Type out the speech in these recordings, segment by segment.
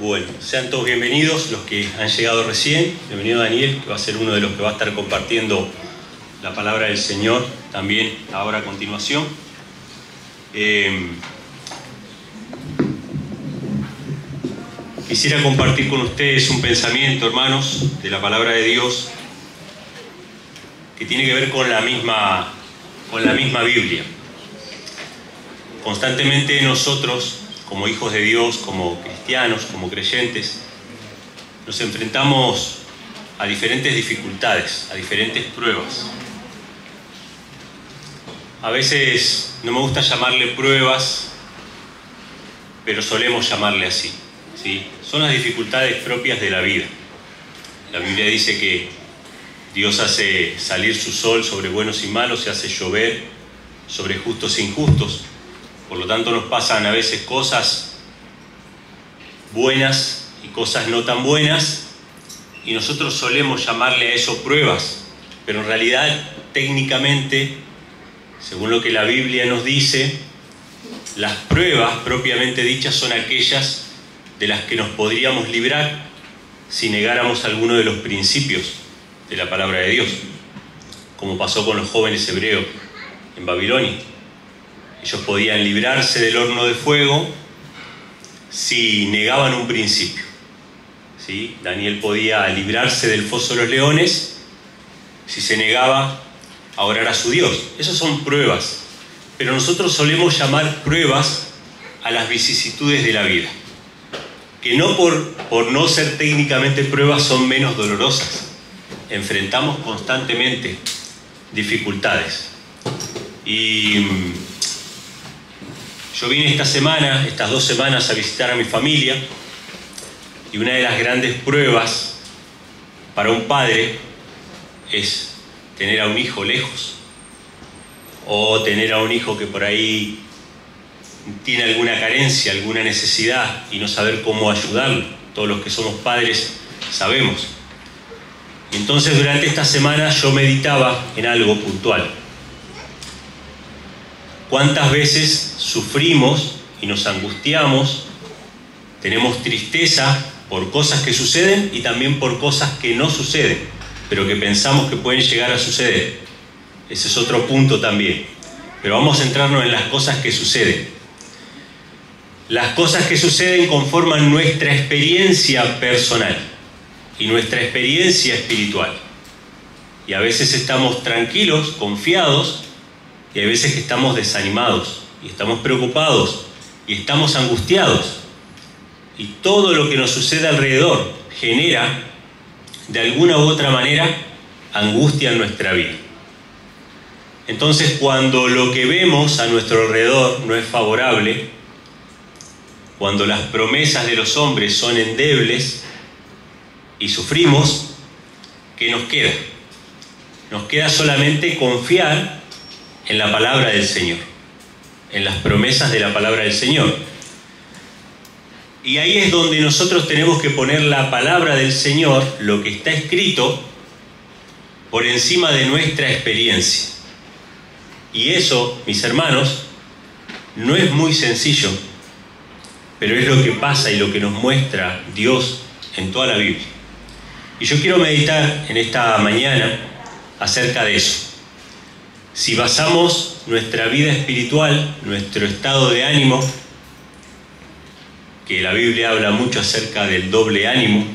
Bueno, sean todos bienvenidos los que han llegado recién. Bienvenido Daniel, que va a ser uno de los que va a estar compartiendo la palabra del Señor también ahora a continuación. Eh, quisiera compartir con ustedes un pensamiento, hermanos, de la palabra de Dios que tiene que ver con la misma, con la misma Biblia. Constantemente nosotros, como hijos de Dios, como cristianos, como creyentes, nos enfrentamos a diferentes dificultades, a diferentes pruebas. A veces no me gusta llamarle pruebas, pero solemos llamarle así. ¿sí? Son las dificultades propias de la vida. La Biblia dice que Dios hace salir su sol sobre buenos y malos y hace llover sobre justos e injustos. Por lo tanto nos pasan a veces cosas buenas y cosas no tan buenas y nosotros solemos llamarle a eso pruebas, pero en realidad técnicamente, según lo que la Biblia nos dice, las pruebas propiamente dichas son aquellas de las que nos podríamos librar si negáramos alguno de los principios de la palabra de Dios, como pasó con los jóvenes hebreos en Babilonia. Ellos podían librarse del horno de fuego si negaban un principio. ¿Sí? Daniel podía librarse del foso de los leones si se negaba a orar a su Dios. Esas son pruebas. Pero nosotros solemos llamar pruebas a las vicisitudes de la vida, que no por, por no ser técnicamente pruebas son menos dolorosas. Enfrentamos constantemente dificultades. Y yo vine esta semana, estas dos semanas, a visitar a mi familia y una de las grandes pruebas para un padre es tener a un hijo lejos o tener a un hijo que por ahí tiene alguna carencia, alguna necesidad y no saber cómo ayudarlo. Todos los que somos padres sabemos. Entonces durante esta semana yo meditaba en algo puntual. ¿Cuántas veces sufrimos y nos angustiamos? Tenemos tristeza por cosas que suceden y también por cosas que no suceden, pero que pensamos que pueden llegar a suceder. Ese es otro punto también. Pero vamos a centrarnos en las cosas que suceden. Las cosas que suceden conforman nuestra experiencia personal y nuestra experiencia espiritual. Y a veces estamos tranquilos, confiados, y hay veces que estamos desanimados, y estamos preocupados, y estamos angustiados. Y todo lo que nos sucede alrededor genera, de alguna u otra manera, angustia en nuestra vida. Entonces, cuando lo que vemos a nuestro alrededor no es favorable, cuando las promesas de los hombres son endebles y sufrimos, ¿qué nos queda? Nos queda solamente confiar en la palabra del Señor, en las promesas de la palabra del Señor. Y ahí es donde nosotros tenemos que poner la palabra del Señor, lo que está escrito, por encima de nuestra experiencia. Y eso, mis hermanos, no es muy sencillo, pero es lo que pasa y lo que nos muestra Dios en toda la Biblia. Y yo quiero meditar en esta mañana acerca de eso. Si basamos nuestra vida espiritual, nuestro estado de ánimo, que la Biblia habla mucho acerca del doble ánimo,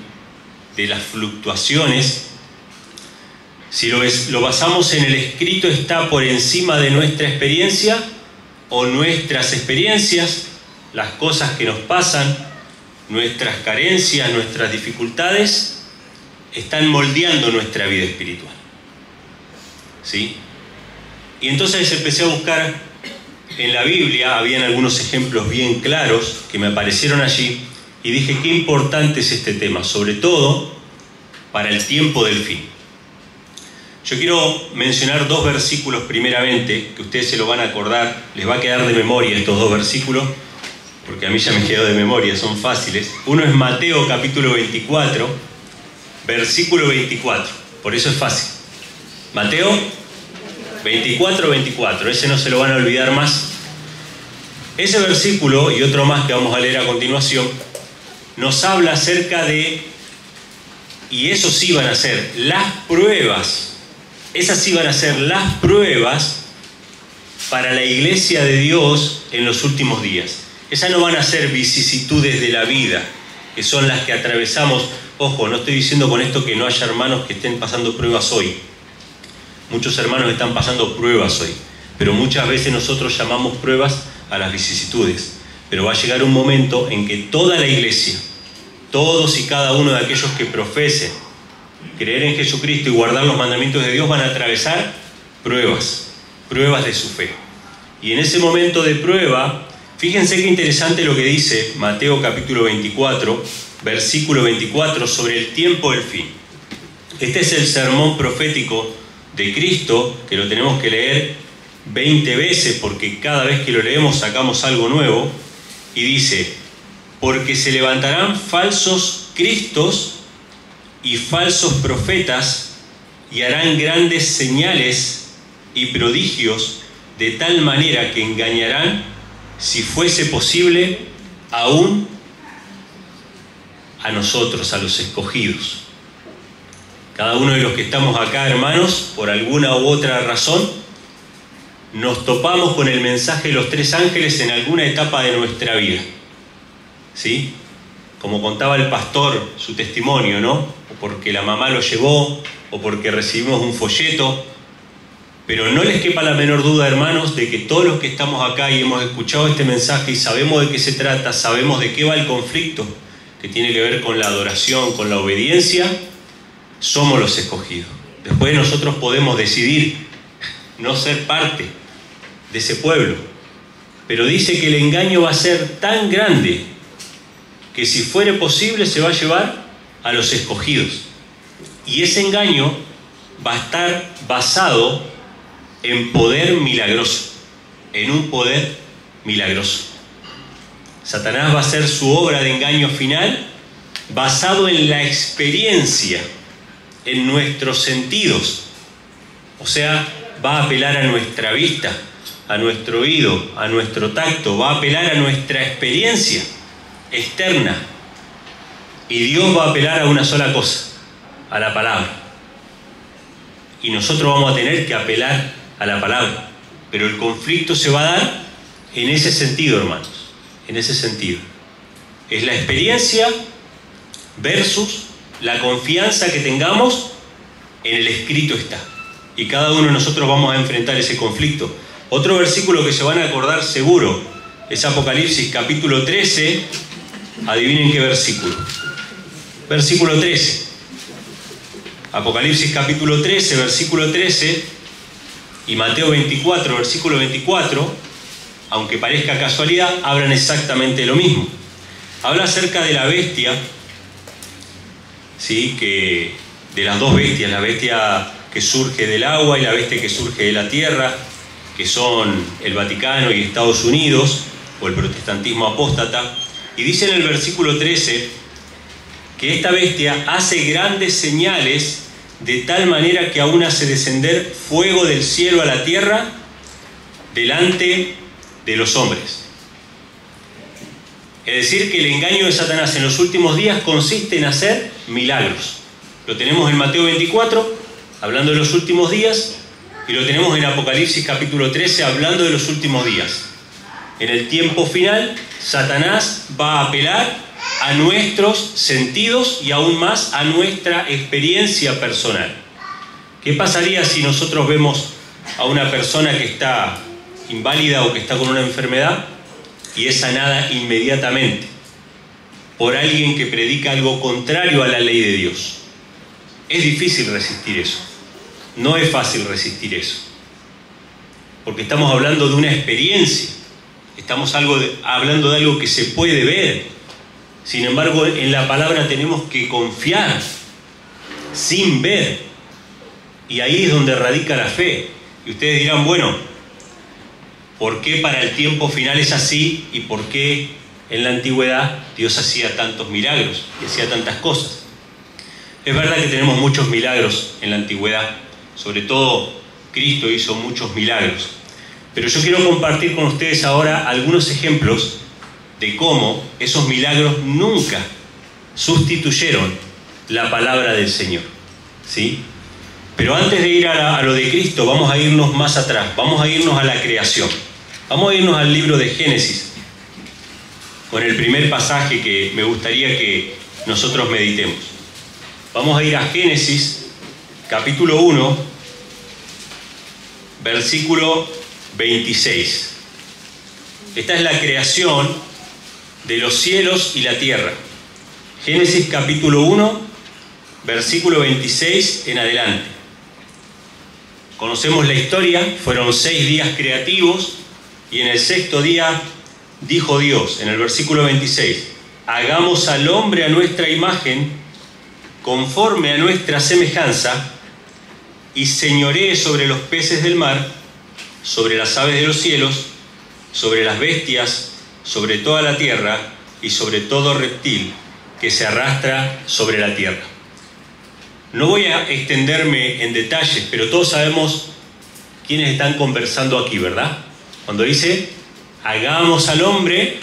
de las fluctuaciones, si lo, basamos en el escrito está por encima de nuestra experiencia o nuestras experiencias, las cosas que nos pasan, nuestras carencias, nuestras dificultades, están moldeando nuestra vida espiritual. ¿Sí? Y entonces empecé a buscar en la Biblia, habían algunos ejemplos bien claros que me aparecieron allí, y dije, qué importante es este tema, sobre todo para el tiempo del fin. Yo quiero mencionar dos versículos primeramente, que ustedes se lo van a acordar, les va a quedar de memoria estos dos versículos, porque a mí ya me quedó de memoria, son fáciles. Uno es Mateo capítulo 24, versículo 24, por eso es fácil. Mateo 24, 24, ese no se lo van a olvidar más. Ese versículo y otro más que vamos a leer a continuación nos habla acerca de, y eso sí van a ser las pruebas, esas sí van a ser las pruebas para la iglesia de Dios en los últimos días. Esas no van a ser vicisitudes de la vida, que son las que atravesamos. Ojo, no estoy diciendo con esto que no haya hermanos que estén pasando pruebas hoy. Muchos hermanos están pasando pruebas hoy, pero muchas veces nosotros llamamos pruebas a las vicisitudes. Pero va a llegar un momento en que toda la iglesia, todos y cada uno de aquellos que profesen creer en Jesucristo y guardar los mandamientos de Dios van a atravesar pruebas, pruebas de su fe. Y en ese momento de prueba, fíjense qué interesante lo que dice Mateo capítulo 24, versículo 24, sobre el tiempo del fin. Este es el sermón profético de Cristo, que lo tenemos que leer 20 veces porque cada vez que lo leemos sacamos algo nuevo. Y dice, porque se levantarán falsos cristos y falsos profetas y harán grandes señales y prodigios de tal manera que engañarán, si fuese posible, aún a nosotros, a los escogidos. Cada uno de los que estamos acá, hermanos, por alguna u otra razón, nos topamos con el mensaje de los tres ángeles en alguna etapa de nuestra vida. ¿Sí? Como contaba el pastor su testimonio, ¿no? O porque la mamá lo llevó, o porque recibimos un folleto. Pero no les quepa la menor duda, hermanos, de que todos los que estamos acá y hemos escuchado este mensaje y sabemos de qué se trata, sabemos de qué va el conflicto, que tiene que ver con la adoración, con la obediencia, somos los escogidos. Después nosotros podemos decidir no ser parte de ese pueblo. Pero dice que el engaño va a ser tan grande que si fuere posible se va a llevar a los escogidos. Y ese engaño va a estar basado en poder milagroso, en un poder milagroso. Satanás va a hacer su obra de engaño final basado en la experiencia, en nuestros sentidos. O sea, va a apelar a nuestra vista, a nuestro oído, a nuestro tacto, va a apelar a nuestra experiencia externa. Y Dios va a apelar a una sola cosa, a la palabra. Y nosotros vamos a tener que apelar a la palabra. Pero el conflicto se va a dar en ese sentido, hermanos, en ese sentido. Es la experiencia versus la confianza que tengamos en el escrito está. Y cada uno de nosotros vamos a enfrentar ese conflicto. Otro versículo que se van a acordar seguro es Apocalipsis capítulo 13. Adivinen qué versículo. Versículo 13. Apocalipsis capítulo 13, versículo 13 y Mateo 24, versículo 24, aunque parezca casualidad, hablan exactamente lo mismo. Habla acerca de la bestia, ¿sí? que, de las dos bestias, la bestia que surge del agua y la bestia que surge de la tierra, que son el Vaticano y Estados Unidos, o el protestantismo apóstata, y dice en el versículo 13 que esta bestia hace grandes señales de tal manera que aún hace descender fuego del cielo a la tierra delante de los hombres. Es decir, que el engaño de Satanás en los últimos días consiste en hacer milagros. Lo tenemos en Mateo 24, hablando de los últimos días, y lo tenemos en Apocalipsis capítulo 13 hablando de los últimos días. En el tiempo final, Satanás va a apelar a nuestros sentidos y aún más a nuestra experiencia personal. ¿Qué pasaría si nosotros vemos a una persona que está inválida o que está con una enfermedad y es sanada inmediatamente por alguien que predica algo contrario a la ley de Dios? Es difícil resistir eso. No es fácil resistir eso. Porque estamos hablando de una experiencia. Estamos hablando de algo que se puede ver. Sin embargo, en la palabra tenemos que confiar sin ver. Y ahí es donde radica la fe. Y ustedes dirán, bueno, ¿por qué para el tiempo final es así y por qué en la antigüedad Dios hacía tantos milagros y hacía tantas cosas? Es verdad que tenemos muchos milagros en la antigüedad, sobre todo Cristo hizo muchos milagros. Pero yo quiero compartir con ustedes ahora algunos ejemplos de cómo esos milagros nunca sustituyeron la palabra del Señor. ¿Sí? Pero antes de ir a, a, lo de Cristo, vamos a irnos más atrás, vamos a irnos a la creación. Vamos a irnos al libro de Génesis, con el primer pasaje que me gustaría que nosotros meditemos. Vamos a ir a Génesis, capítulo 1, versículo 26. Esta es la creación de los cielos y la tierra. Génesis capítulo 1, versículo 26 en adelante. Conocemos la historia, fueron seis días creativos y en el sexto día dijo Dios, en el versículo 26, hagamos al hombre a nuestra imagen, conforme a nuestra semejanza, y señoree sobre los peces del mar, sobre las aves de los cielos, sobre las bestias, sobre toda la tierra y sobre todo reptil que se arrastra sobre la tierra. No voy a extenderme en detalles, pero todos sabemos quiénes están conversando aquí, ¿verdad? Cuando dice, hagamos al hombre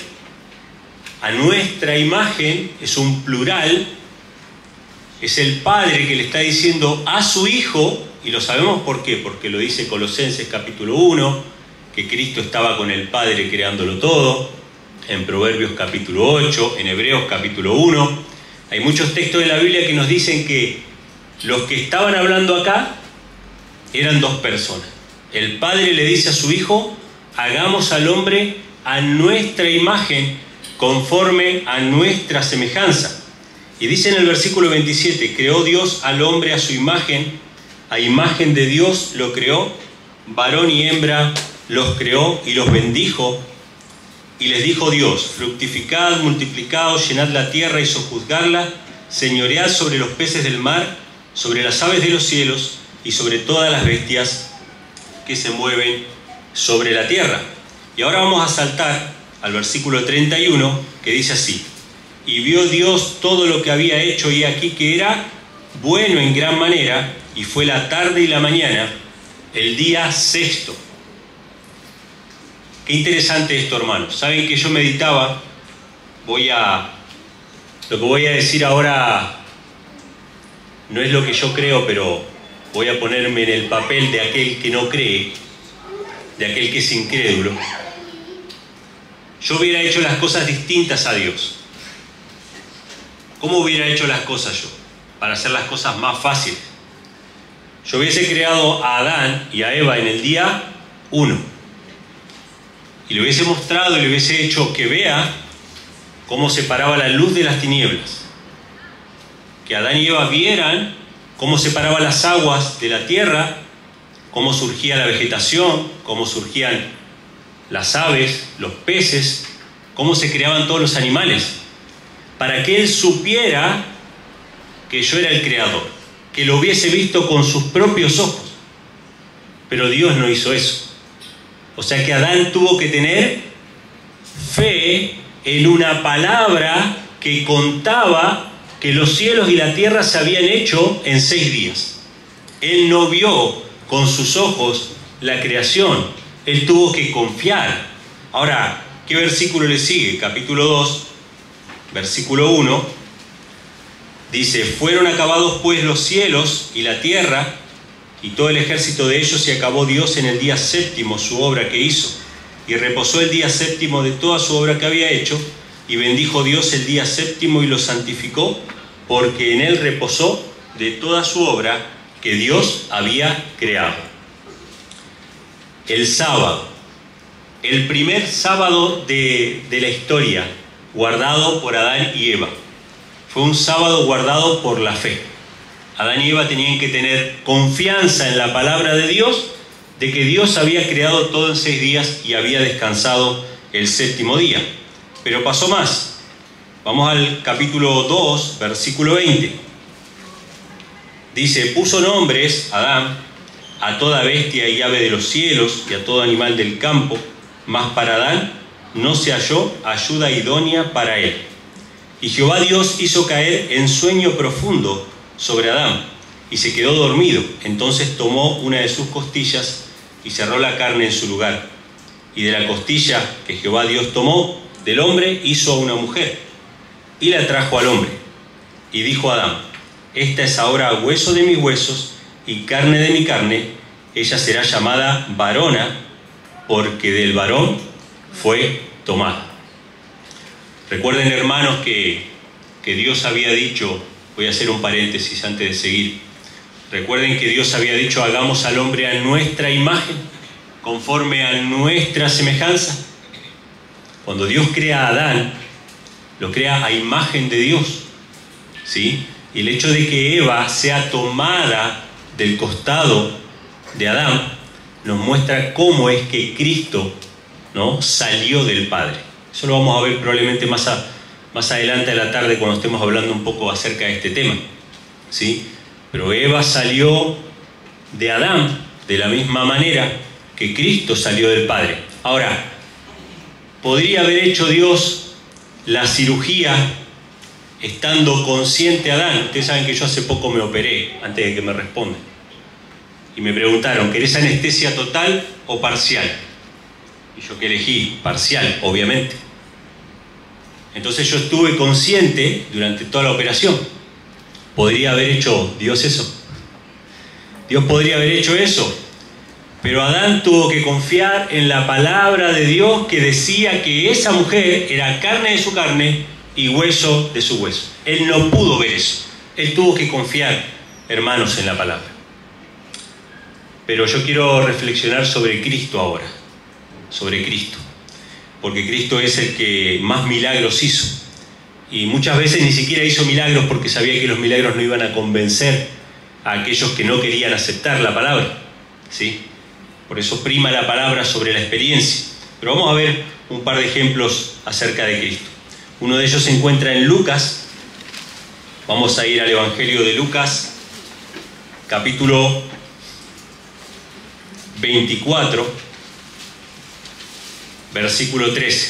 a nuestra imagen, es un plural, es el padre que le está diciendo a su hijo, y lo sabemos por qué, porque lo dice Colosenses capítulo 1, que Cristo estaba con el Padre creándolo todo, en Proverbios capítulo 8, en Hebreos capítulo 1. Hay muchos textos de la Biblia que nos dicen que los que estaban hablando acá eran dos personas. El Padre le dice a su Hijo, hagamos al hombre a nuestra imagen, conforme a nuestra semejanza. Y dice en el versículo 27, creó Dios al hombre a su imagen, a imagen de Dios lo creó, varón y hembra los creó y los bendijo. Y les dijo Dios, fructificad, multiplicad, llenad la tierra y sojuzgarla, señoread sobre los peces del mar, sobre las aves de los cielos y sobre todas las bestias que se mueven sobre la tierra. Y ahora vamos a saltar al versículo 31 que dice así, y vio Dios todo lo que había hecho y aquí que era bueno en gran manera, y fue la tarde y la mañana, el día sexto. Qué interesante esto, hermanos. Saben que yo meditaba, voy a... Lo que voy a decir ahora no es lo que yo creo, pero voy a ponerme en el papel de aquel que no cree, de aquel que es incrédulo. Yo hubiera hecho las cosas distintas a Dios. ¿Cómo hubiera hecho las cosas yo? Para hacer las cosas más fáciles. Yo hubiese creado a Adán y a Eva en el día 1 y le hubiese mostrado y le hubiese hecho que vea cómo separaba la luz de las tinieblas. Que Adán y Eva vieran cómo separaba las aguas de la tierra, cómo surgía la vegetación, cómo surgían las aves, los peces, cómo se creaban todos los animales, para que él supiera que yo era el creador, que lo hubiese visto con sus propios ojos. Pero Dios no hizo eso. O sea que Adán tuvo que tener fe en una palabra que contaba que los cielos y la tierra se habían hecho en seis días. Él no vio con sus ojos la creación, él tuvo que confiar. Ahora, ¿qué versículo le sigue? Capítulo 2, versículo 1, dice, fueron acabados pues los cielos y la tierra y todo el ejército de ellos y acabó Dios en el día séptimo su obra que hizo, y reposó el día séptimo de toda su obra que había hecho, y bendijo Dios el día séptimo y lo santificó, porque en él reposó de toda su obra que Dios había creado. El sábado, el primer sábado de, de la historia, guardado por Adán y Eva, fue un sábado guardado por la fe. Adán y Eva tenían que tener confianza en la palabra de Dios, de que Dios había creado todo en seis días y había descansado el séptimo día. Pero pasó más. Vamos al capítulo 2, versículo 20. Dice, puso nombres, Adán, a toda bestia y ave de los cielos y a todo animal del campo, mas para Adán no se halló ayuda idónea para él. Y Jehová Dios hizo caer en sueño profundo sobre Adán y se quedó dormido. Entonces tomó una de sus costillas y cerró la carne en su lugar. Y de la costilla que Jehová Dios tomó del hombre hizo una mujer y la trajo al hombre. Y dijo Adán, esta es ahora hueso de mis huesos y carne de mi carne, ella será llamada varona, porque del varón fue tomada. Recuerden hermanos que, que Dios había dicho, voy a hacer un paréntesis antes de seguir, recuerden que Dios había dicho, hagamos al hombre a nuestra imagen, conforme a nuestra semejanza. Cuando Dios crea a Adán, lo crea a imagen de Dios. ¿Sí? Y el hecho de que Eva sea tomada del costado de Adán nos muestra cómo es que Cristo ¿no? salió del Padre. Eso lo vamos a ver probablemente más, más adelante a la tarde cuando estemos hablando un poco acerca de este tema. ¿Sí? Pero Eva salió de Adán de la misma manera que Cristo salió del Padre. Ahora, ¿podría haber hecho Dios la cirugía estando consciente Adán? Ustedes saben que yo hace poco me operé, antes de que me respondan. Y me preguntaron, ¿querés anestesia total o parcial? Y yo que elegí parcial, obviamente. Entonces yo estuve consciente durante toda la operación. ¿Podría haber hecho Dios eso? Dios podría haber hecho eso. Pero Adán tuvo que confiar en la palabra de Dios que decía que esa mujer era carne de su carne y hueso de su hueso. Él no pudo ver eso. Él tuvo que confiar, hermanos, en la palabra. Pero yo quiero reflexionar sobre Cristo ahora, sobre Cristo, porque Cristo es el que más milagros hizo. Y muchas veces ni siquiera hizo milagros porque sabía que los milagros no iban a convencer a aquellos que no querían aceptar la palabra. ¿sí? Por eso prima la palabra sobre la experiencia. Pero vamos a ver un par de ejemplos acerca de Cristo. Uno de ellos se encuentra en Lucas. Vamos a ir al Evangelio de Lucas, capítulo 24, versículo 13.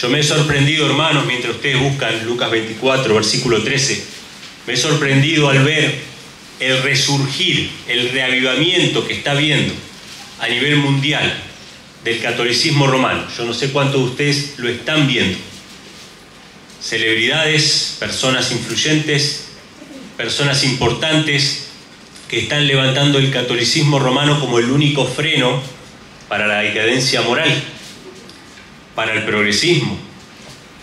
Yo me he sorprendido, hermanos, mientras ustedes buscan Lucas 24, versículo 13, me he sorprendido al ver el resurgir, el reavivamiento que está viendo a nivel mundial del catolicismo romano. Yo no sé cuántos de ustedes lo están viendo. Celebridades, personas influyentes, personas importantes que están levantando el catolicismo romano como el único freno para la decadencia moral, para el progresismo,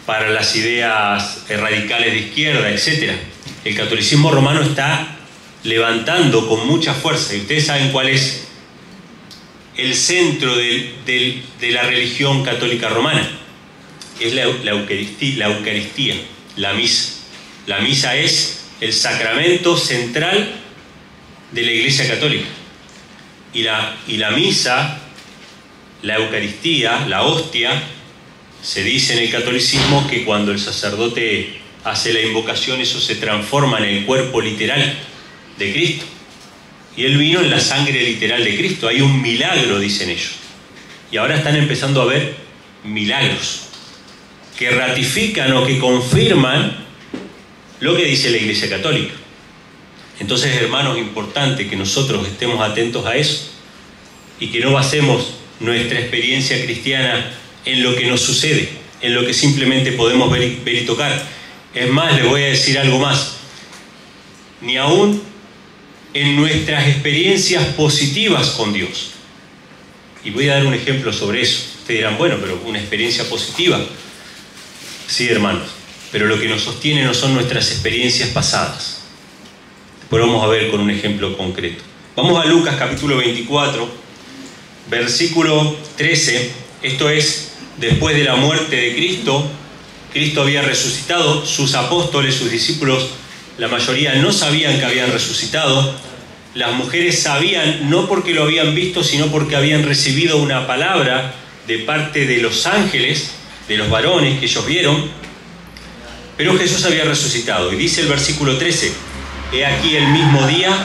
para las ideas radicales de izquierda, etc. El catolicismo romano está levantando con mucha fuerza y ustedes saben cuál es el centro de, la religión católica romana. Es la, Eucaristía, la Eucaristía, la misa. La misa es el sacramento central de la Iglesia Católica. Y la, y la misa, la Eucaristía, la hostia, se dice en el catolicismo que cuando el sacerdote hace la invocación, eso se transforma en el cuerpo literal de Cristo. Y Él vino en la sangre literal de Cristo. Hay un milagro, dicen ellos. Y ahora están empezando a ver milagros que ratifican o que confirman lo que dice la Iglesia Católica. Entonces, hermanos, es importante que nosotros estemos atentos a eso y que no basemos nuestra experiencia cristiana en lo que nos sucede, en lo que simplemente podemos ver y, ver y tocar. Es más, les voy a decir algo más. Ni aún en nuestras experiencias positivas con Dios. Y voy a dar un ejemplo sobre eso. Ustedes dirán, bueno, pero una experiencia positiva. Sí, hermanos, pero lo que nos sostiene no son nuestras experiencias pasadas. Vamos a ver con un ejemplo concreto. Vamos a Lucas capítulo 24, versículo 13. Esto es después de la muerte de Cristo. Cristo había resucitado, sus apóstoles, sus discípulos la mayoría no sabían que habían resucitado, las mujeres sabían no porque lo habían visto, sino porque habían recibido una palabra de parte de los ángeles, de los varones que ellos vieron, pero Jesús había resucitado. Y dice el versículo 13, he aquí el mismo día,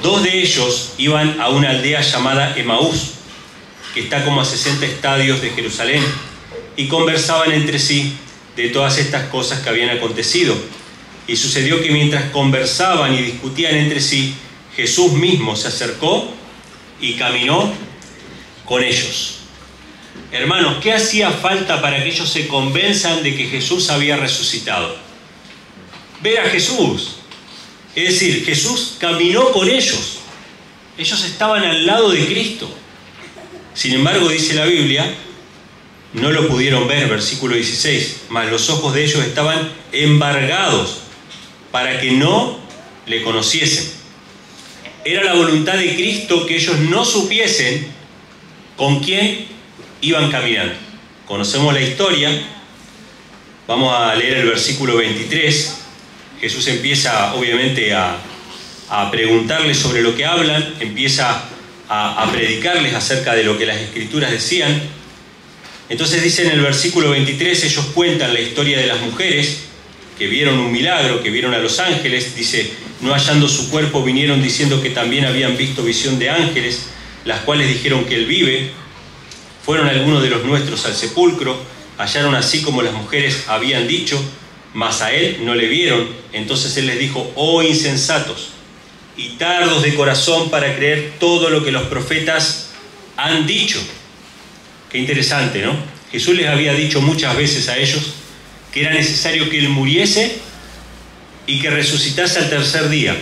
dos de ellos iban a una aldea llamada Emaús, que está como a 60 estadios de Jerusalén, y conversaban entre sí de todas estas cosas que habían acontecido. Y sucedió que mientras conversaban y discutían entre sí, Jesús mismo se acercó y caminó con ellos. Hermanos, ¿qué hacía falta para que ellos se convenzan de que Jesús había resucitado? ver a Jesús. Es decir, Jesús caminó con ellos. Ellos estaban al lado de Cristo. Sin embargo, dice la Biblia, no lo pudieron ver, versículo 16, mas los ojos de ellos estaban embargados para que no le conociesen. Era la voluntad de Cristo que ellos no supiesen con quién iban caminando. Conocemos la historia, vamos a leer el versículo 23. Jesús empieza obviamente a, a preguntarles sobre lo que hablan, empieza a, a predicarles acerca de lo que las escrituras decían. Entonces dice en el versículo 23, ellos cuentan la historia de las mujeres que vieron un milagro, que vieron a los ángeles, dice, no hallando su cuerpo vinieron diciendo que también habían visto visión de ángeles, las cuales dijeron que él vive, fueron algunos de los nuestros al sepulcro, hallaron así como las mujeres habían dicho, mas a él no le vieron, entonces él les dijo, oh insensatos y tardos de corazón para creer todo lo que los profetas han dicho. Qué interesante, ¿no? Jesús les había dicho muchas veces a ellos que era necesario que Él muriese y que resucitase al tercer día.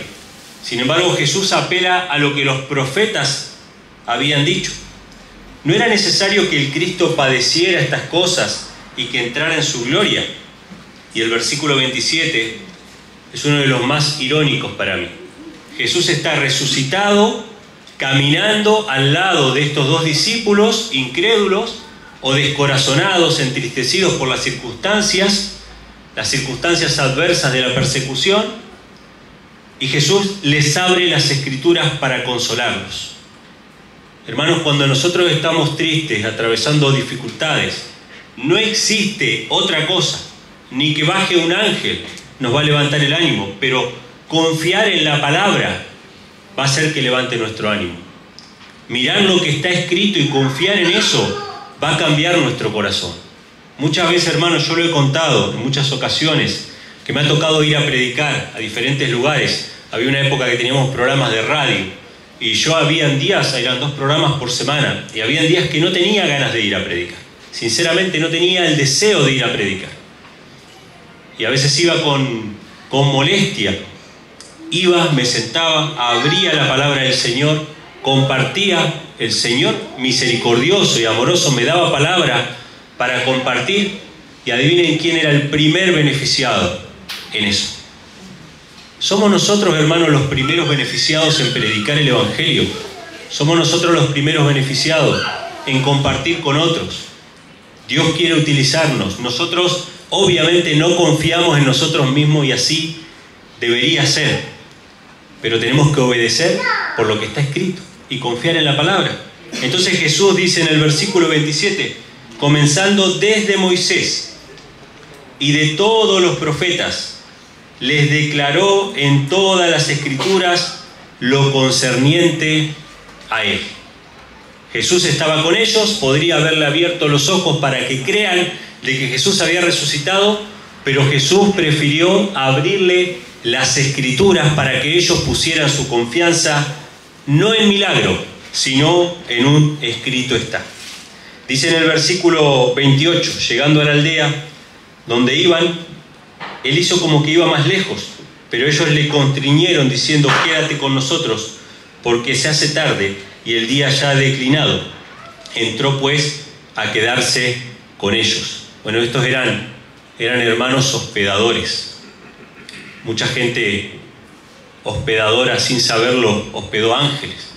Sin embargo, Jesús apela a lo que los profetas habían dicho. No era necesario que el Cristo padeciera estas cosas y que entrara en su gloria. Y el versículo 27 es uno de los más irónicos para mí. Jesús está resucitado, caminando al lado de estos dos discípulos incrédulos o descorazonados, entristecidos por las circunstancias, las circunstancias adversas de la persecución, y Jesús les abre las escrituras para consolarlos. Hermanos, cuando nosotros estamos tristes, atravesando dificultades, no existe otra cosa, ni que baje un ángel nos va a levantar el ánimo, pero confiar en la palabra va a hacer que levante nuestro ánimo. Mirar lo que está escrito y confiar en eso va a cambiar nuestro corazón. Muchas veces, hermanos, yo lo he contado en muchas ocasiones, que me ha tocado ir a predicar a diferentes lugares. Había una época que teníamos programas de radio y yo habían días, eran dos programas por semana, y habían días que no tenía ganas de ir a predicar. Sinceramente no tenía el deseo de ir a predicar. Y a veces iba con, con molestia. Iba, me sentaba, abría la palabra del Señor, compartía el Señor misericordioso y amoroso me daba palabra para compartir y adivinen quién era el primer beneficiado en eso. Somos nosotros, hermanos, los primeros beneficiados en predicar el Evangelio. Somos nosotros los primeros beneficiados en compartir con otros. Dios quiere utilizarnos. Nosotros obviamente no confiamos en nosotros mismos y así debería ser. Pero tenemos que obedecer por lo que está escrito y confiar en la palabra. Entonces Jesús dice en el versículo 27, comenzando desde Moisés y de todos los profetas, les declaró en todas las escrituras lo concerniente a él. Jesús estaba con ellos, podría haberle abierto los ojos para que crean de que Jesús había resucitado, pero Jesús prefirió abrirle las escrituras para que ellos pusieran su confianza no en milagro, sino en un escrito está. Dice en el versículo 28, llegando a la aldea donde iban, él hizo como que iba más lejos, pero ellos le constriñeron diciendo, quédate con nosotros, porque se hace tarde y el día ya ha declinado. Entró pues a quedarse con ellos. Bueno, estos eran, eran hermanos hospedadores. Mucha gente hospedadora sin saberlo hospedó ángeles.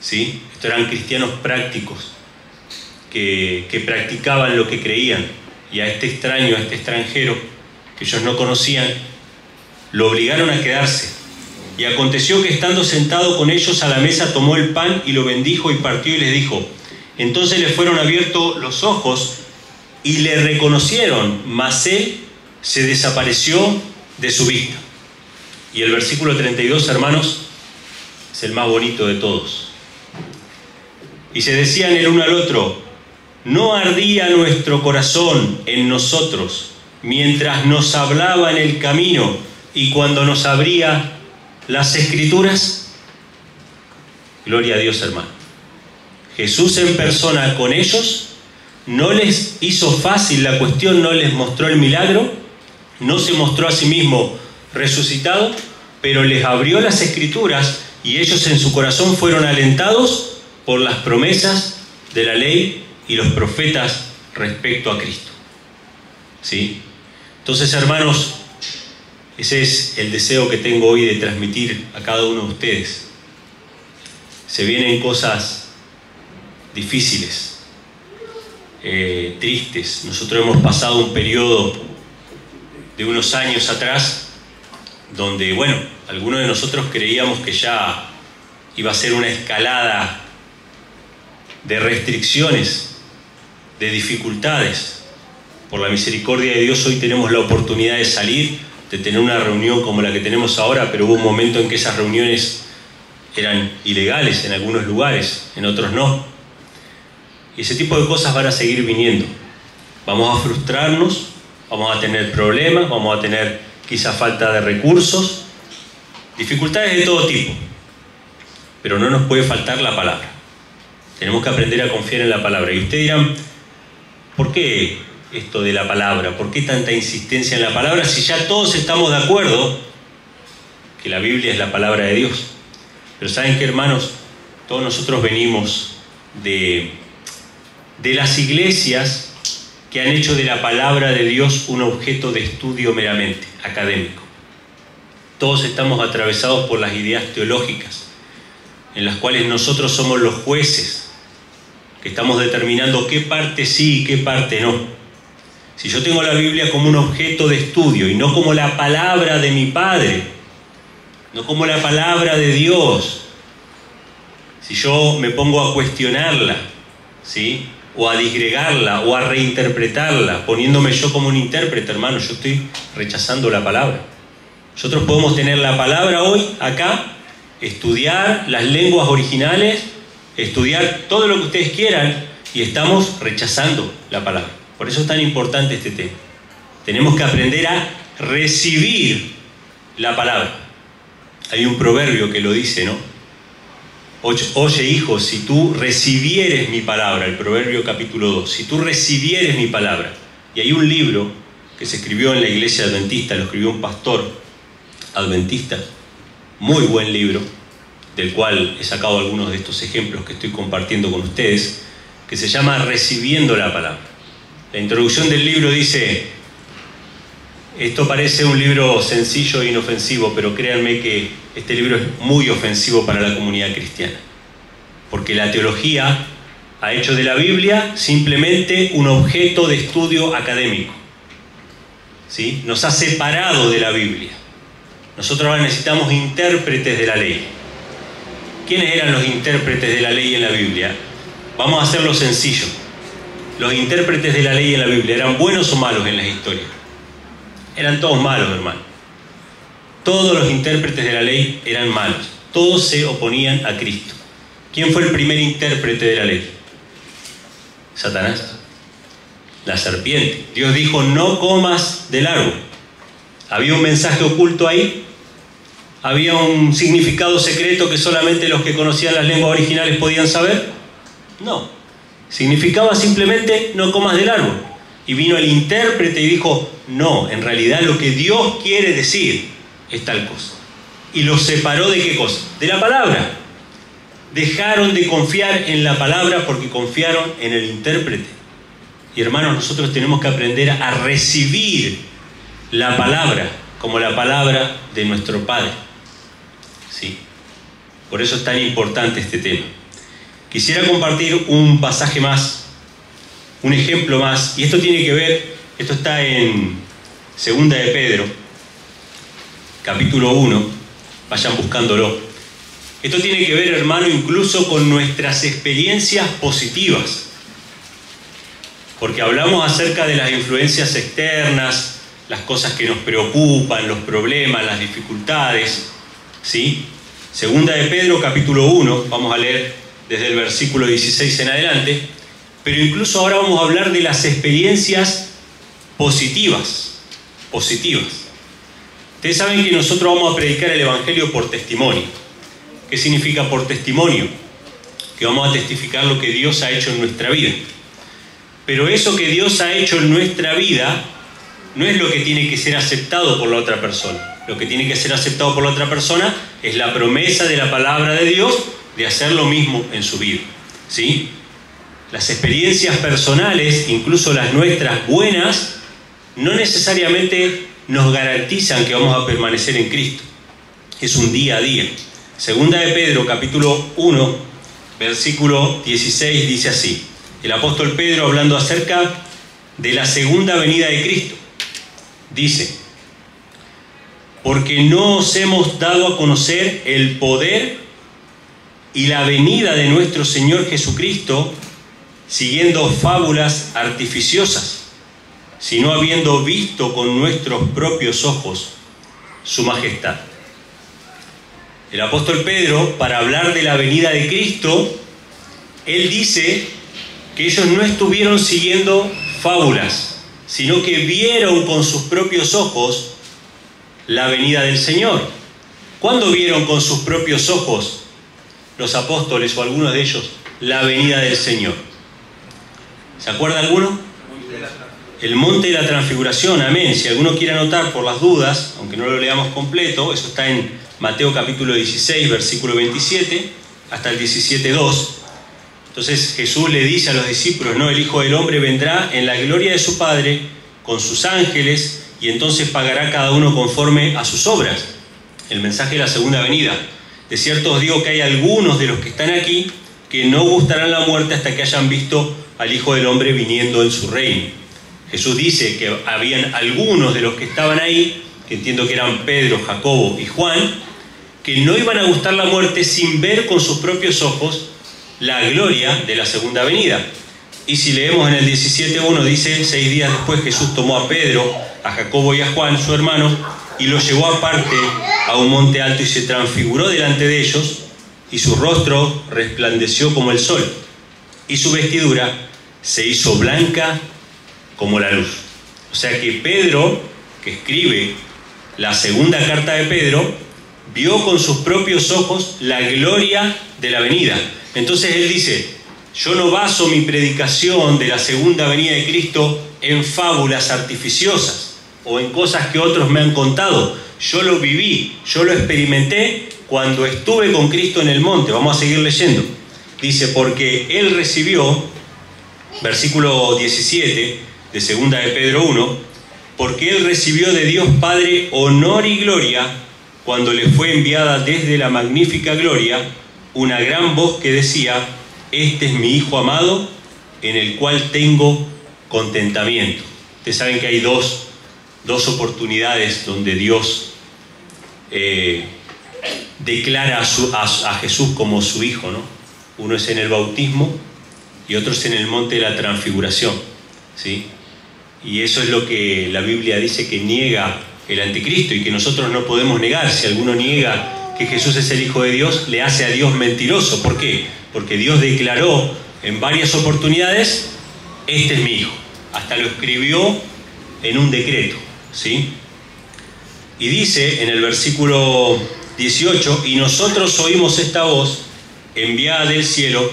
¿sí? Estos eran cristianos prácticos que, que practicaban lo que creían. Y a este extraño, a este extranjero que ellos no conocían, lo obligaron a quedarse. Y aconteció que estando sentado con ellos a la mesa tomó el pan y lo bendijo y partió y les dijo. Entonces le fueron abiertos los ojos y le reconocieron, mas él se desapareció de su vista. Y el versículo 32, hermanos, es el más bonito de todos. Y se decían el uno al otro, no ardía nuestro corazón en nosotros mientras nos hablaba en el camino y cuando nos abría las escrituras. Gloria a Dios, hermano. Jesús en persona con ellos no les hizo fácil la cuestión, no les mostró el milagro, no se mostró a sí mismo resucitado, pero les abrió las escrituras y ellos en su corazón fueron alentados por las promesas de la ley y los profetas respecto a Cristo. ¿Sí? Entonces, hermanos, ese es el deseo que tengo hoy de transmitir a cada uno de ustedes. Se vienen cosas difíciles, eh, tristes. Nosotros hemos pasado un periodo de unos años atrás donde, bueno, algunos de nosotros creíamos que ya iba a ser una escalada de restricciones, de dificultades. Por la misericordia de Dios hoy tenemos la oportunidad de salir, de tener una reunión como la que tenemos ahora, pero hubo un momento en que esas reuniones eran ilegales en algunos lugares, en otros no. Y ese tipo de cosas van a seguir viniendo. Vamos a frustrarnos, vamos a tener problemas, vamos a tener quizá falta de recursos, dificultades de todo tipo. Pero no nos puede faltar la palabra. Tenemos que aprender a confiar en la palabra. Y ustedes dirán, ¿por qué esto de la palabra? ¿Por qué tanta insistencia en la palabra si ya todos estamos de acuerdo que la Biblia es la palabra de Dios? Pero saben que hermanos, todos nosotros venimos de, de las iglesias que han hecho de la palabra de Dios un objeto de estudio meramente académico. Todos estamos atravesados por las ideas teológicas, en las cuales nosotros somos los jueces que estamos determinando qué parte sí y qué parte no. Si yo tengo la Biblia como un objeto de estudio y no como la palabra de mi Padre, no como la palabra de Dios, si yo me pongo a cuestionarla, ¿sí? o a disgregarla o a reinterpretarla, poniéndome yo como un intérprete, hermano, yo estoy rechazando la palabra. Nosotros podemos tener la palabra hoy acá, estudiar las lenguas originales, estudiar todo lo que ustedes quieran y estamos rechazando la palabra. Por eso es tan importante este tema. Tenemos que aprender a recibir la palabra. Hay un proverbio que lo dice, ¿no? Oye hijo, si tú recibieres mi palabra, el proverbio capítulo 2, si tú recibieres mi palabra, y hay un libro que se escribió en la iglesia adventista, lo escribió un pastor adventista, muy buen libro, del cual he sacado algunos de estos ejemplos que estoy compartiendo con ustedes, que se llama Recibiendo la Palabra. La introducción del libro dice, esto parece un libro sencillo e inofensivo, pero créanme que este libro es muy ofensivo para la comunidad cristiana, porque la teología ha hecho de la Biblia simplemente un objeto de estudio académico. ¿sí? Nos ha separado de la Biblia. Nosotros ahora necesitamos intérpretes de la ley. ¿Quiénes eran los intérpretes de la ley en la Biblia? Vamos a hacerlo sencillo. Los intérpretes de la ley en la Biblia eran buenos o malos en las historias. Eran todos malos, hermano. Todos los intérpretes de la ley eran malos. Todos se oponían a Cristo. ¿Quién fue el primer intérprete de la ley? Satanás. La serpiente. Dios dijo, no comas del árbol. Había un mensaje oculto ahí ¿Había un significado secreto que solamente los que conocían las lenguas originales podían saber? No. Significaba simplemente no comas del árbol. Y vino el intérprete y dijo, no, en realidad lo que Dios quiere decir es tal cosa. Y los separó de qué cosa? De la palabra. Dejaron de confiar en la palabra porque confiaron en el intérprete. Y hermanos, nosotros tenemos que aprender a recibir la palabra como la palabra de nuestro Padre. ¿sí? Por eso es tan importante este tema. Quisiera compartir un pasaje más, un ejemplo más, y esto tiene que ver, esto está en Segunda de Pedro, capítulo 1, vayan buscándolo. Esto tiene que ver, hermano, incluso con nuestras experiencias positivas, porque hablamos acerca de las influencias externas, las cosas que nos preocupan, los problemas, las dificultades, ¿sí? Segunda de Pedro, capítulo 1, vamos a leer desde el versículo 16 en adelante, pero incluso ahora vamos a hablar de las experiencias positivas, positivas. Ustedes saben que nosotros vamos a predicar el Evangelio por testimonio. ¿Qué significa por testimonio? Que vamos a testificar lo que Dios ha hecho en nuestra vida. Pero eso que Dios ha hecho en nuestra vida no es lo que tiene que ser aceptado por la otra persona lo que tiene que ser aceptado por la otra persona es la promesa de la palabra de Dios de hacer lo mismo en su vida. ¿sí? Las experiencias personales, incluso las nuestras buenas, no necesariamente nos garantizan que vamos a permanecer en Cristo. Es un día a día. Segunda de Pedro, capítulo 1, versículo 16, dice así. El apóstol Pedro hablando acerca de la segunda venida de Cristo. Dice, porque no os hemos dado a conocer el poder y la venida de nuestro Señor Jesucristo siguiendo fábulas artificiosas, sino habiendo visto con nuestros propios ojos su majestad. El apóstol Pedro, para hablar de la venida de Cristo, él dice que ellos no estuvieron siguiendo fábulas, sino que vieron con sus propios ojos la venida del Señor. ¿Cuándo vieron con sus propios ojos los apóstoles o algunos de ellos la venida del Señor? ¿Se acuerda alguno? El monte de la transfiguración, amén. Si alguno quiere anotar por las dudas, aunque no lo leamos completo, eso está en Mateo capítulo 16, versículo 27, hasta el 17.2. Entonces Jesús le dice a los discípulos, no, el Hijo del Hombre vendrá en la gloria de su Padre con sus ángeles y entonces pagará cada uno conforme a sus obras. El mensaje de la segunda venida. De cierto os digo que hay algunos de los que están aquí que no gustarán la muerte hasta que hayan visto al Hijo del Hombre viniendo en su reino. Jesús dice que habían algunos de los que estaban ahí, que entiendo que eran Pedro, Jacobo y Juan, que no iban a gustar la muerte sin ver con sus propios ojos la gloria de la segunda venida. Y si leemos en el 17.1 dice, seis días después Jesús tomó a Pedro, a Jacobo y a Juan, su hermano, y los llevó aparte a un monte alto y se transfiguró delante de ellos, y su rostro resplandeció como el sol, y su vestidura se hizo blanca como la luz. O sea que Pedro, que escribe la segunda carta de Pedro, vio con sus propios ojos la gloria de la venida. Entonces él dice, yo no baso mi predicación de la segunda venida de Cristo en fábulas artificiosas o en cosas que otros me han contado. Yo lo viví, yo lo experimenté cuando estuve con Cristo en el monte. Vamos a seguir leyendo. Dice, porque Él recibió, versículo 17 de segunda de Pedro 1, porque Él recibió de Dios Padre honor y gloria cuando le fue enviada desde la magnífica gloria una gran voz que decía, este es mi Hijo amado en el cual tengo contentamiento. Ustedes saben que hay dos, oportunidades donde Dios eh, declara a, a, Jesús como su Hijo, ¿no? Uno es en el bautismo y otro es en el monte de la transfiguración, ¿sí? Y eso es lo que la Biblia dice que niega el anticristo y que nosotros no podemos negar. Si alguno niega que Jesús es el Hijo de Dios, le hace a Dios mentiroso. ¿Por qué? Porque Dios declaró en varias oportunidades, este es mi Hijo. Hasta lo escribió en un decreto. ¿Sí? Y dice en el versículo 18, y nosotros oímos esta voz enviada del cielo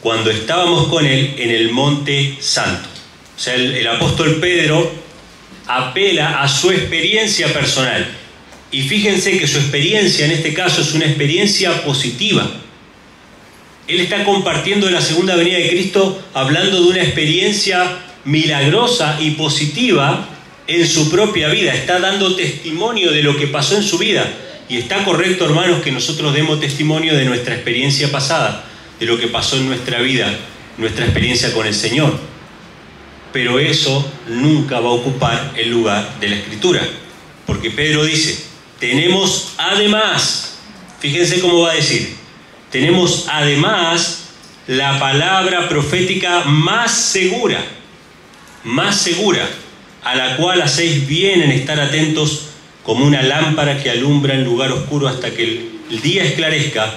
cuando estábamos con él en el monte santo. O sea, el, el apóstol Pedro apela a su experiencia personal. Y fíjense que su experiencia en este caso es una experiencia positiva. Él está compartiendo la segunda venida de Cristo hablando de una experiencia milagrosa y positiva en su propia vida. Está dando testimonio de lo que pasó en su vida. Y está correcto, hermanos, que nosotros demos testimonio de nuestra experiencia pasada, de lo que pasó en nuestra vida, nuestra experiencia con el Señor pero eso nunca va a ocupar el lugar de la escritura. Porque Pedro dice, tenemos además, fíjense cómo va a decir, tenemos además la palabra profética más segura, más segura, a la cual hacéis bien en estar atentos como una lámpara que alumbra en lugar oscuro hasta que el día esclarezca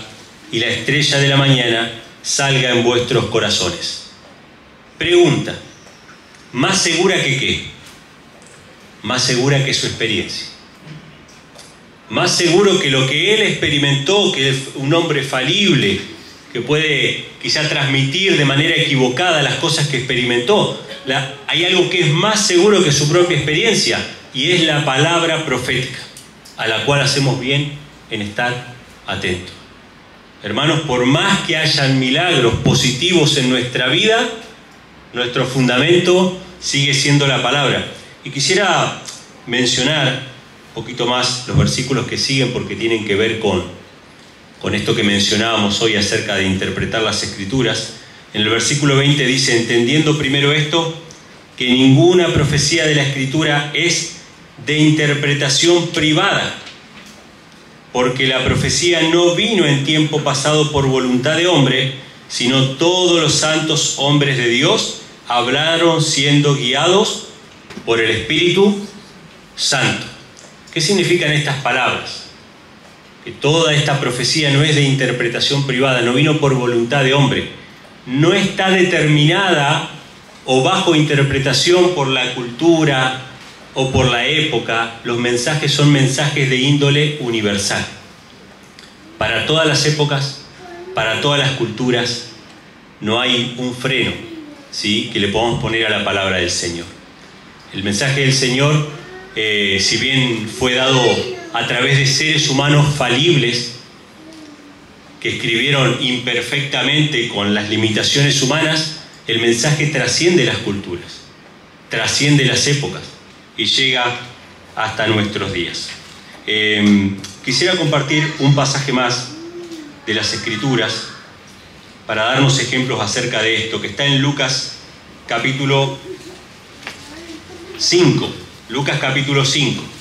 y la estrella de la mañana salga en vuestros corazones. Pregunta, más segura que qué? Más segura que su experiencia. Más seguro que lo que él experimentó, que es un hombre falible, que puede quizá transmitir de manera equivocada las cosas que experimentó. hay algo que es más seguro que su propia experiencia y es la palabra profética. a la cual hacemos bien en estar atentos. Hermanos, por más que hayan milagros positivos en nuestra vida, nuestro fundamento sigue siendo la palabra. Y quisiera mencionar un poquito más los versículos que siguen porque tienen que ver con, con esto que mencionábamos hoy acerca de interpretar las escrituras. En el versículo 20 dice, entendiendo primero esto, que ninguna profecía de la escritura es de interpretación privada porque la profecía no vino en tiempo pasado por voluntad de hombre, sino todos los santos hombres de Dios hablaron siendo guiados por el Espíritu Santo. ¿Qué significan estas palabras? Que toda esta profecía no es de interpretación privada, no vino por voluntad de hombre, no está determinada o bajo interpretación por la cultura, o por la época, los mensajes son mensajes de índole universal. Para todas las épocas, para todas las culturas, no hay un freno ¿sí? que le podamos poner a la palabra del Señor. El mensaje del Señor, eh, si bien fue dado a través de seres humanos falibles, que escribieron imperfectamente con las limitaciones humanas, el mensaje trasciende las culturas, trasciende las épocas y llega hasta nuestros días. Em, quisiera compartir un pasaje más de las Escrituras para darnos ejemplos acerca de esto, que está en Lucas capítulo 5. Lucas capítulo 5.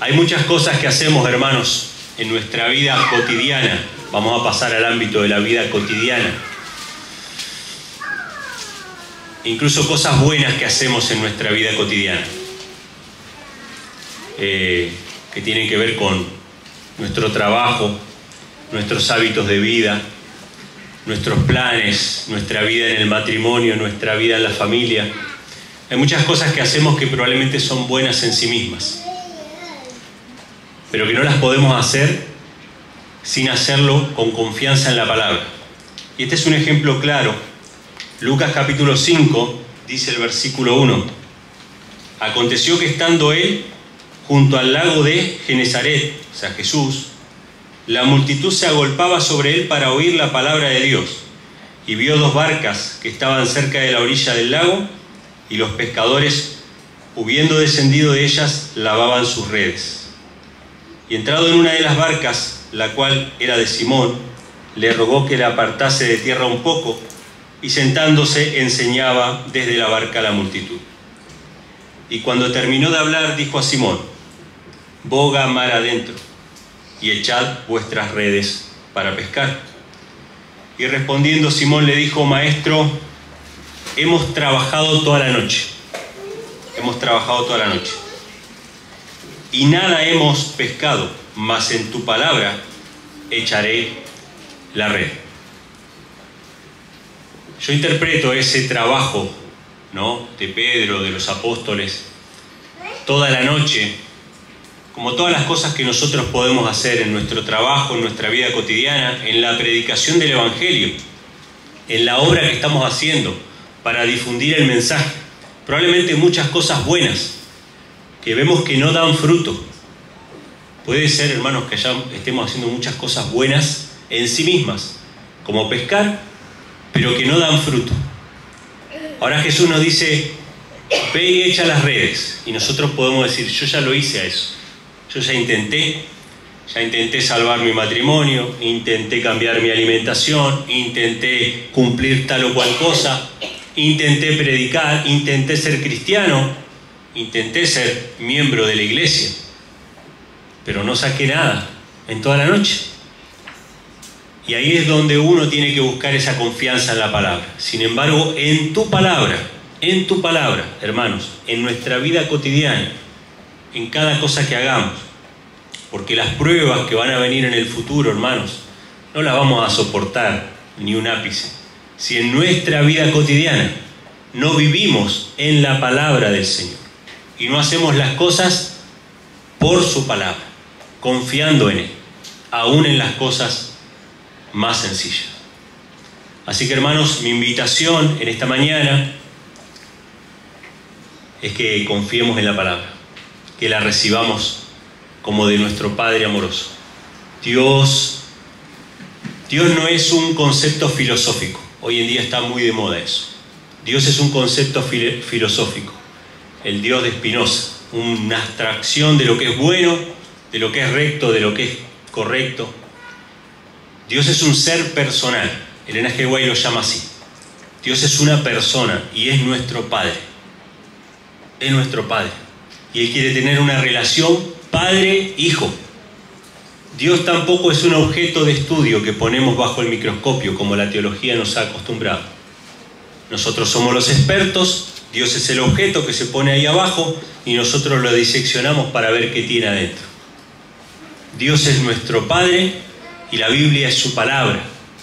Hay muchas cosas que hacemos, hermanos, en nuestra vida cotidiana. Vamos a pasar al ámbito de la vida cotidiana incluso cosas buenas que hacemos en nuestra vida cotidiana, eh, que tienen que ver con nuestro trabajo, nuestros hábitos de vida, nuestros planes, nuestra vida en el matrimonio, nuestra vida en la familia. Hay muchas cosas que hacemos que probablemente son buenas en sí mismas, pero que no las podemos hacer sin hacerlo con confianza en la palabra. Y este es un ejemplo claro Lucas capítulo 5 dice el versículo 1. Aconteció que estando él junto al lago de Genezaret, o sea Jesús, la multitud se agolpaba sobre él para oír la palabra de Dios. Y vio dos barcas que estaban cerca de la orilla del lago, y los pescadores, hubiendo descendido de ellas, lavaban sus redes. Y entrado en una de las barcas, la cual era de Simón, le rogó que la apartase de tierra un poco, y sentándose enseñaba desde la barca a la multitud. Y cuando terminó de hablar, dijo a Simón, boga mar adentro y echad vuestras redes para pescar. Y respondiendo Simón le dijo, Maestro, hemos trabajado toda la noche, hemos trabajado toda la noche, y nada hemos pescado, mas en tu palabra echaré la red. Yo interpreto ese trabajo ¿no? de Pedro, de los apóstoles, toda la noche, como todas las cosas que nosotros podemos hacer en nuestro trabajo, en nuestra vida cotidiana, en la predicación del Evangelio, en la obra que estamos haciendo para difundir el mensaje. Probablemente muchas cosas buenas que vemos que no dan fruto. Puede ser, hermanos, que ya estemos haciendo muchas cosas buenas en sí mismas, como pescar pero que no dan fruto. Ahora Jesús nos dice, ve y echa las redes. Y nosotros podemos decir, yo ya lo hice a eso. Yo ya intenté, ya intenté salvar mi matrimonio, intenté cambiar mi alimentación, intenté cumplir tal o cual cosa, intenté predicar, intenté ser cristiano, intenté ser miembro de la iglesia, pero no saqué nada en toda la noche. Y ahí es donde uno tiene que buscar esa confianza en la palabra. Sin embargo, en tu palabra, en tu palabra, hermanos, en nuestra vida cotidiana, en cada cosa que hagamos, porque las pruebas que van a venir en el futuro, hermanos, no las vamos a soportar ni un ápice. Si en nuestra vida cotidiana no vivimos en la palabra del Señor y no hacemos las cosas por su palabra, confiando en Él, aún en las cosas más sencilla. Así que hermanos, mi invitación en esta mañana es que confiemos en la palabra, que la recibamos como de nuestro Padre amoroso. Dios, Dios no es un concepto filosófico. Hoy en día está muy de moda eso. Dios es un concepto filosófico. El Dios de Spinoza, una abstracción de lo que es bueno, de lo que es recto, de lo que es correcto. Dios es un ser personal. Elena G. Lo llama así. Dios es una persona y es nuestro Padre. Es nuestro Padre. Y Él quiere tener una relación Padre-Hijo. Dios tampoco es un objeto de estudio que ponemos bajo el microscopio como la teología nos ha acostumbrado. Nosotros somos los expertos, Dios es el objeto que se pone ahí abajo y nosotros lo diseccionamos para ver qué tiene adentro. Dios es nuestro Padre y la Biblia es su palabra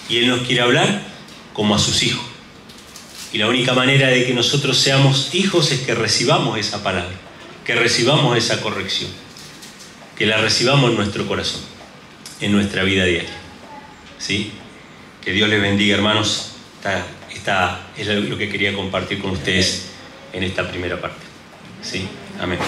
y Él nos quiere hablar como a sus hijos. Y la única manera de que nosotros seamos hijos es que recibamos esa palabra, que recibamos esa corrección, que la recibamos en nuestro corazón, en nuestra vida diaria. ¿Sí? Que Dios les bendiga, hermanos. Esta, es lo que quería compartir con ustedes en esta primera parte. ¿Sí? Amén.